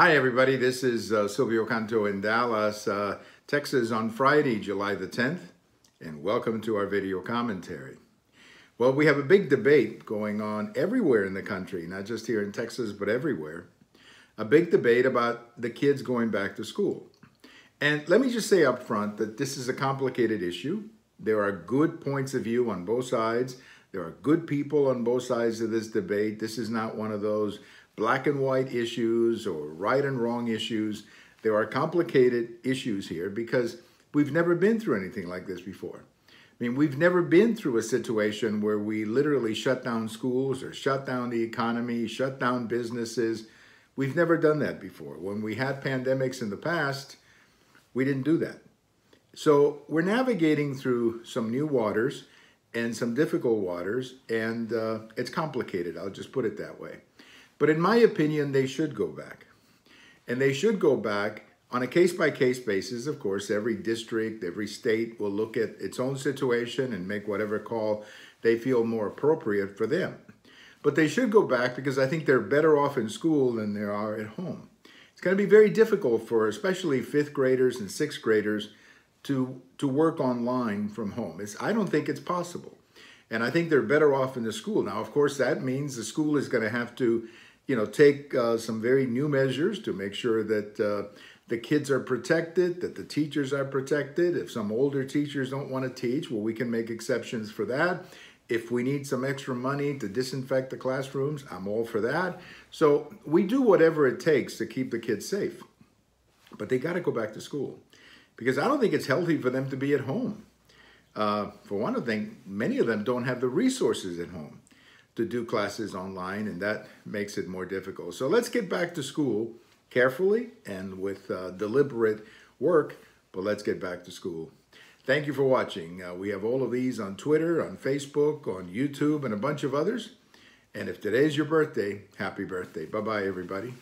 Hi, everybody. This is uh, Silvio Canto in Dallas, uh, Texas on Friday, July the 10th, and welcome to our video commentary. Well, we have a big debate going on everywhere in the country, not just here in Texas, but everywhere. A big debate about the kids going back to school. And let me just say up front that this is a complicated issue. There are good points of view on both sides. There are good people on both sides of this debate. This is not one of those black and white issues or right and wrong issues. There are complicated issues here because we've never been through anything like this before. I mean, we've never been through a situation where we literally shut down schools or shut down the economy, shut down businesses. We've never done that before. When we had pandemics in the past, we didn't do that. So we're navigating through some new waters and some difficult waters, and uh, it's complicated. I'll just put it that way. But in my opinion, they should go back. And they should go back on a case-by-case basis. Of course, every district, every state will look at its own situation and make whatever call they feel more appropriate for them. But they should go back because I think they're better off in school than they are at home. It's going to be very difficult for especially fifth graders and sixth graders to, to work online from home. It's, I don't think it's possible. And I think they're better off in the school. Now, of course, that means the school is going to have to you know, take uh, some very new measures to make sure that uh, the kids are protected, that the teachers are protected. If some older teachers don't want to teach, well, we can make exceptions for that. If we need some extra money to disinfect the classrooms, I'm all for that. So we do whatever it takes to keep the kids safe. But they got to go back to school because I don't think it's healthy for them to be at home. Uh, for one thing, many of them don't have the resources at home to do classes online, and that makes it more difficult. So let's get back to school carefully and with uh, deliberate work, but let's get back to school. Thank you for watching. Uh, we have all of these on Twitter, on Facebook, on YouTube, and a bunch of others. And if today's your birthday, happy birthday. Bye-bye, everybody.